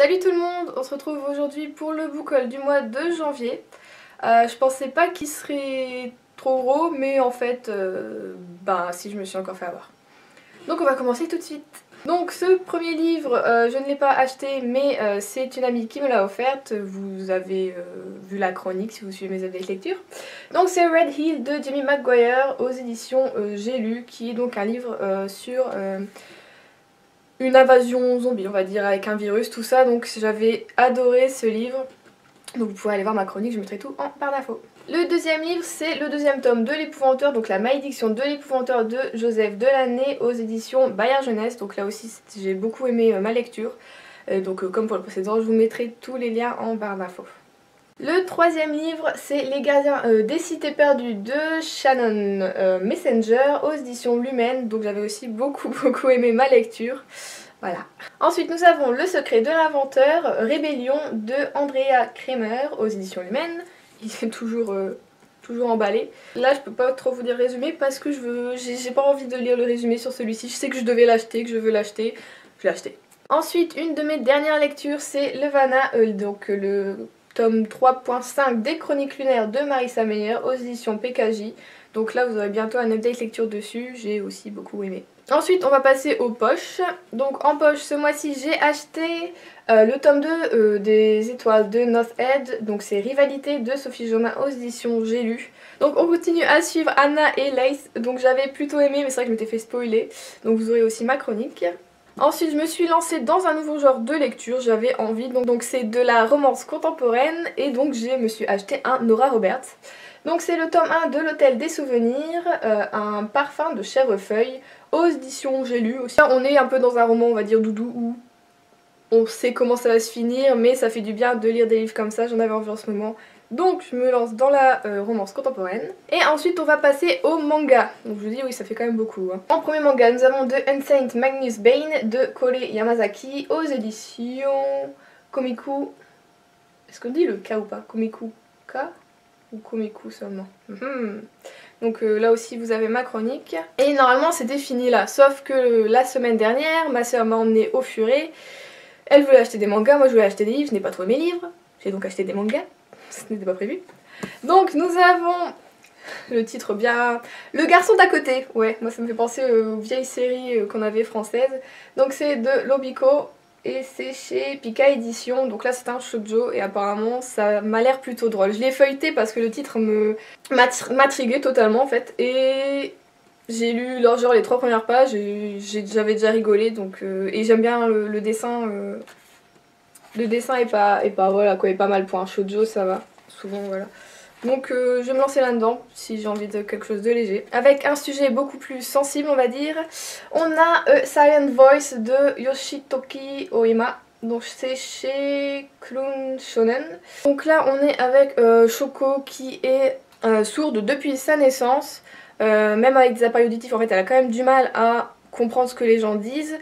Salut tout le monde, on se retrouve aujourd'hui pour le book haul du mois de janvier. Euh, je pensais pas qu'il serait trop gros, mais en fait, euh, ben si je me suis encore fait avoir. Donc on va commencer tout de suite. Donc ce premier livre, euh, je ne l'ai pas acheté, mais c'est une amie qui me l'a offerte. Vous avez vu la chronique si vous suivez mes updates lecture. Donc c'est Red Hill de Jamie McGuire aux éditions J'ai lu, qui est donc un livre sur une invasion zombie, on va dire, avec un virus, tout ça. Donc j'avais adoré ce livre. Donc vous pouvez aller voir ma chronique, je mettrai tout en barre d'infos. Le deuxième livre, c'est le deuxième tome de l'épouvanteur, donc la malédiction de l'épouvanteur de Joseph Delaney aux éditions Bayard Jeunesse. Donc là aussi, j'ai beaucoup aimé euh, ma lecture. Donc euh, comme pour le précédent, je vous mettrai tous les liens en barre d'infos. Le troisième livre, c'est Les gardiens des cités perdues de Shannon Messenger aux éditions Lumen. Donc j'avais aussi beaucoup beaucoup aimé ma lecture. Voilà. Ensuite, nous avons Le secret de l'inventeur, Rébellion de Andrea Kremer aux éditions Lumen. Il est toujours, euh, toujours emballé. Là, je peux pas trop vous dire résumé parce que je veux, j'ai pas envie de lire le résumé sur celui-ci. Je sais que je devais l'acheter, que je veux l'acheter. Je l'ai acheté. Ensuite, une de mes dernières lectures, c'est Levana, euh, donc le tome 3.5 des Chroniques lunaires de Marissa Meyer aux éditions PKJ. Donc là, vous aurez bientôt un update lecture dessus. J'ai aussi beaucoup aimé. Ensuite, on va passer aux poches. Donc en poche, ce mois-ci, j'ai acheté euh, le tome 2 euh, des étoiles de North Head. Donc c'est Rivalité de Sophie Joma aux éditions J'ai lu. Donc on continue à suivre Anna et Lace. Donc j'avais plutôt aimé, mais c'est vrai que je m'étais fait spoiler. Donc vous aurez aussi ma chronique. Ensuite, je me suis lancée dans un nouveau genre de lecture, j'avais envie, donc, c'est de la romance contemporaine et donc je me suis acheté un Nora Roberts. Donc c'est le tome 1 de l'Hôtel des Souvenirs, euh, un parfum de chèvrefeuille aux éditions J'ai lu aussi. On est un peu dans un roman, on va dire doudou, où on sait comment ça va se finir, mais ça fait du bien de lire des livres comme ça, j'en avais envie en ce moment. Donc je me lance dans la euh, romance contemporaine. Et ensuite on va passer au manga. Donc je vous dis oui ça fait quand même beaucoup. Hein. En premier manga nous avons The Unsaint Magnus Bane de Kole Yamazaki aux éditions Komiku. Est-ce qu'on dit le K ou pas? Komiku K ou Komiku seulement? Mhm. Donc euh, là aussi vous avez ma chronique. Et normalement c'était fini là, sauf que la semaine dernière ma soeur m'a emmené au furet. Elle voulait acheter des mangas, moi je voulais acheter des livres, je n'ai pas trouvé mes livres. J'ai donc acheté des mangas, ce n'était pas prévu. Donc nous avons le titre bien... Le garçon d'à côté, ouais, moi ça me fait penser aux vieilles séries euh, qu'on avait françaises. Donc c'est de Lobico, et c'est chez Pika Édition, donc là c'est un shoujo et apparemment ça m'a l'air plutôt drôle. Je l'ai feuilleté parce que le titre me m'intriguait totalement en fait et j'ai lu genre les trois premières pages et j'avais déjà rigolé donc euh, et j'aime bien le, dessin euh, le dessin est pas, est pas voilà quoi est pas mal pour un shoujo ça va souvent voilà donc euh, je vais me lancer là-dedans si j'ai envie de quelque chose de léger. Avec un sujet beaucoup plus sensible on va dire. On a A Silent Voice de Yoshitoki Oima. Donc c'est chez Klun Shonen. Donc là on est avec euh, Shoko qui est euh, sourde depuis sa naissance. même avec des appareils auditifs en fait elle a quand même du mal à comprendre ce que les gens disent.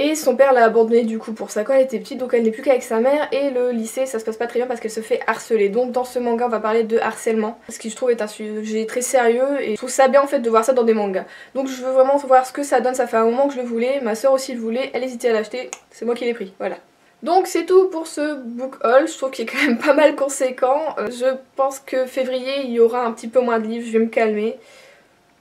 Et son père l'a abandonnée du coup pour ça quand elle était petite, donc elle n'est plus qu'avec sa mère. Et le lycée, ça se passe pas très bien parce qu'elle se fait harceler. Donc dans ce manga, on va parler de harcèlement. Ce qui je trouve est un sujet très sérieux et je trouve ça bien en fait de voir ça dans des mangas. Donc je veux vraiment voir ce que ça donne, ça fait un moment que je le voulais, ma soeur aussi le voulait, elle hésitait à l'acheter, c'est moi qui l'ai pris, voilà. Donc c'est tout pour ce book haul, je trouve qu'il est quand même pas mal conséquent. Euh, je pense que février il y aura un petit peu moins de livres, je vais me calmer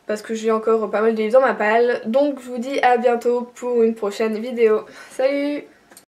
parce que j'ai encore pas mal de livres dans ma palle. Donc je vous dis à bientôt pour une prochaine vidéo. Salut